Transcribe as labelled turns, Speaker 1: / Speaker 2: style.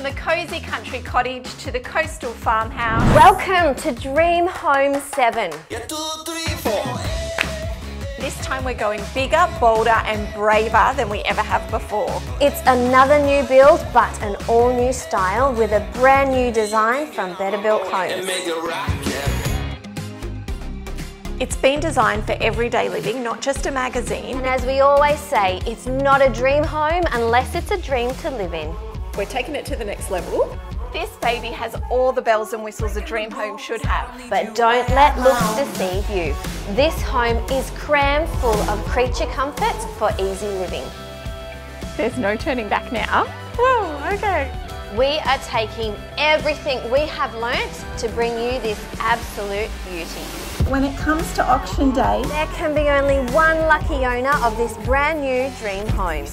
Speaker 1: from the cosy country cottage to the coastal farmhouse.
Speaker 2: Welcome to Dream Home 7.
Speaker 1: This time we're going bigger, bolder and braver than we ever have before.
Speaker 2: It's another new build, but an all new style with a brand new design from Better Built Homes.
Speaker 1: It's been designed for everyday living, not just a magazine.
Speaker 2: And as we always say, it's not a dream home unless it's a dream to live in.
Speaker 1: We're taking it to the next level. This baby has all the bells and whistles a dream home should have.
Speaker 2: But don't let looks deceive you. This home is crammed full of creature comforts for easy living.
Speaker 1: There's no turning back now. Whoa, okay.
Speaker 2: We are taking everything we have learnt to bring you this absolute beauty.
Speaker 1: When it comes to auction day,
Speaker 2: there can be only one lucky owner of this brand new dream home.